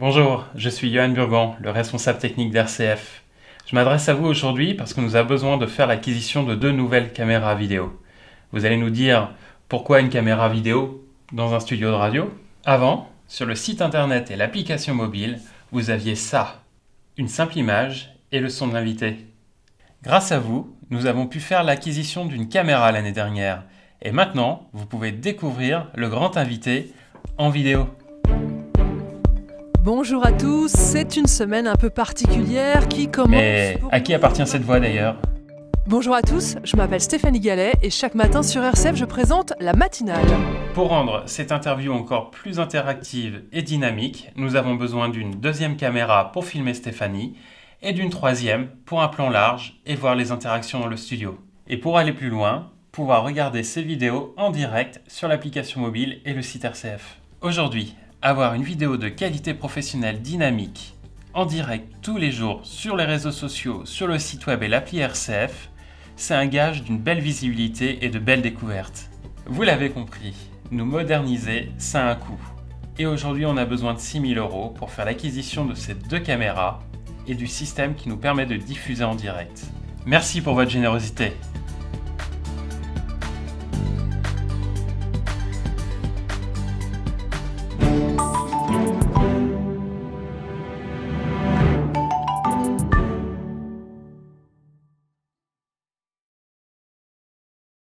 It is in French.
Bonjour, je suis Johan Burgan, le responsable technique d'RCF. Je m'adresse à vous aujourd'hui parce que nous avons besoin de faire l'acquisition de deux nouvelles caméras vidéo. Vous allez nous dire pourquoi une caméra vidéo dans un studio de radio Avant, sur le site internet et l'application mobile, vous aviez ça, une simple image et le son de l'invité. Grâce à vous, nous avons pu faire l'acquisition d'une caméra l'année dernière et maintenant, vous pouvez découvrir le grand invité en vidéo. Bonjour à tous, c'est une semaine un peu particulière qui commence. Mais à qui appartient cette voix d'ailleurs Bonjour à tous, je m'appelle Stéphanie Gallet et chaque matin sur RCF je présente la matinale. Pour rendre cette interview encore plus interactive et dynamique, nous avons besoin d'une deuxième caméra pour filmer Stéphanie et d'une troisième pour un plan large et voir les interactions dans le studio. Et pour aller plus loin, pouvoir regarder ces vidéos en direct sur l'application mobile et le site RCF. Aujourd'hui, avoir une vidéo de qualité professionnelle dynamique en direct tous les jours sur les réseaux sociaux, sur le site web et l'appli RCF, c'est un gage d'une belle visibilité et de belles découvertes. Vous l'avez compris, nous moderniser, ça a un coût. Et aujourd'hui, on a besoin de 6000 euros pour faire l'acquisition de ces deux caméras et du système qui nous permet de diffuser en direct. Merci pour votre générosité.